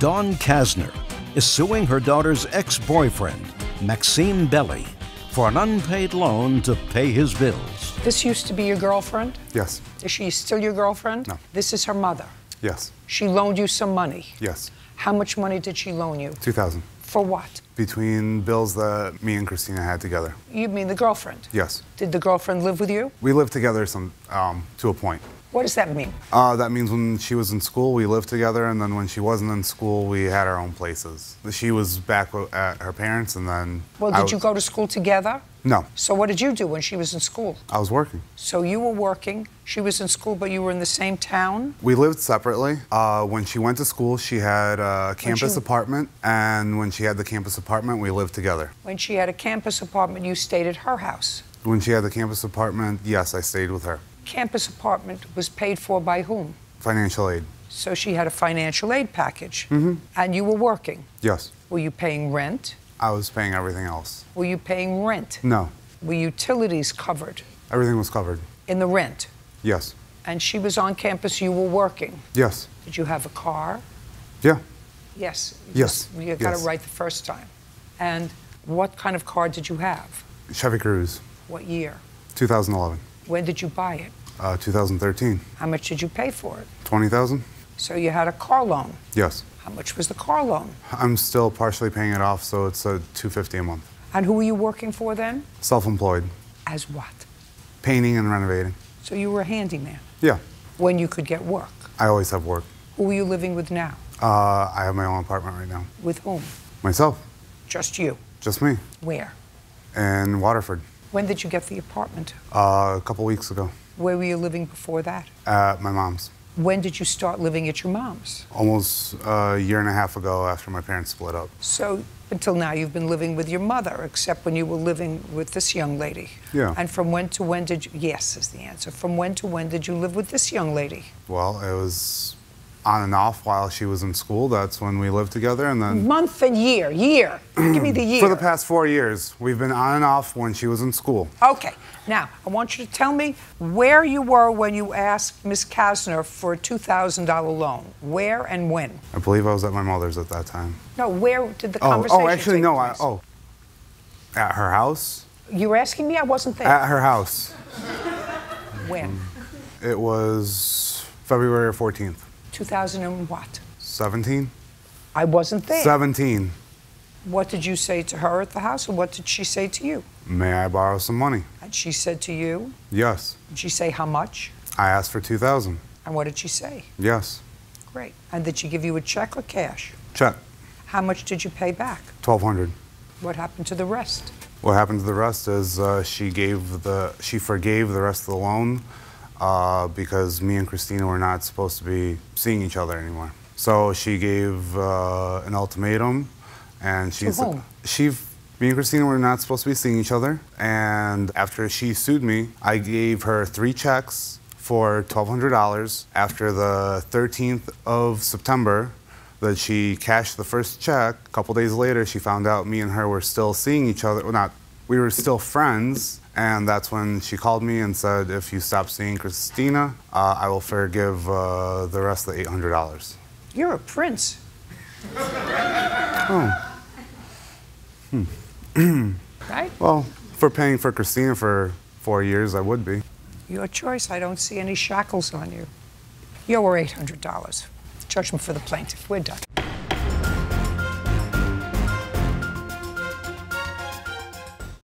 Dawn Kasner is suing her daughter's ex boyfriend, Maksim Belly, for an unpaid loan to pay his bills. This used to be your girlfriend? Yes. Is she still your girlfriend? No. This is her mother. Yes. She loaned you some money. Yes. How much money did she loan you? 2000 For what? Between bills that me and Christina had together. You mean the girlfriend? Yes. Did the girlfriend live with you? We lived together some um, to a point. What does that mean? Uh, that means when she was in school, we lived together, and then when she wasn't in school, we had our own places. She was back at her parents, and then. Well, did you go to school together? No, So what did you do when she was in school? I was working. So you were working, she was in school, but you were in the same town? We lived separately. Uh, when she went to school, she had a campus she- apartment, and when she had the campus apartment, we lived together. When she had a campus apartment, you stayed at her house. When she had the campus apartment, yes, I stayed with her. Campus apartment was paid for by whom? Financial aid, So she had a financial aid package. Mm-hmm. And you were working. yes. Were you paying rent? I was paying everything else. Were you paying rent? No, Were utilities covered everything was covered. in the rent? Yes, And she was on campus, you were working. yes, Did you have a car? yeah. Yes. Yes, You got yes. it right the first time. And what kind of car did you have? Chevy Cruze, What year? 2011, When did you buy it? Uh, 2013, How much did you pay for it? 20,000. So you had a car loan. Yes, How much was the car loan? I'm still partially paying it off, so it's a 250 a month. And who were you working for then? Self-employed, As what? painting and renovating. So you were a handyman Yeah, when you could get work. I always have work. Who are you living with now? Uh, I have my own apartment right now. With whom? Myself, Just you. just me, Where? in Waterford. When did you get the apartment? Uh, a couple weeks ago, Where were you living before that? at my mom's. When did you start living at your mom's? Almost a year and a half ago after my parents split up. So until now, you've been living with your mother, except when you were living with this young lady. Yeah. And from when to when did you? Yes, is the answer. From when to when did you live with this young lady? Well, it was on and off while she was in school. That's when we lived together, and then Month and year. Year. Give me the year. for the past four years, we've been on and off when she was in school. Okay. Now, I want you to tell me where you were when you asked Miss Kasner for a $2,000 loan. Where and when? I believe I was at my mother's at that time. No, where did the Oh, oh conversation oh, actually, take no. I, oh, at her house. You were asking me? I wasn't there. At her house. when? It was February 14th. 2000 and what? 17? I wasn't there. 17. What did you say to her at the house, and what did she say to you? May I borrow some money? And she said to you, Yes. did she say how much? I asked for 2000 And what did she say? Yes. Great. And did she give you a check or cash? Check. How much did you pay back? 1200 What happened to the rest? What happened to the rest is uh, she gave the she forgave the rest of the loan uh, because me and Christina were not supposed to be seeing each other anymore. So she gave uh, an ultimatum, and she To said whom? she me and Christina were not supposed to be seeing each other. And after she sued me, I gave her three checks for twelve hundred dollars. After the thirteenth of September, that she cashed the first check. A couple days later, she found out me and her were still seeing each other. Well, not, we were still friends. And that's when she called me and said, if you stop seeing Christina, uh, I will forgive uh, the rest of the $800. You're a prince. Oh. Hmm. right? Well, for paying for Christina for four years, I would be. Your choice. I don't see any shackles on you. You're $800. Judgment for the plaintiff. We're done.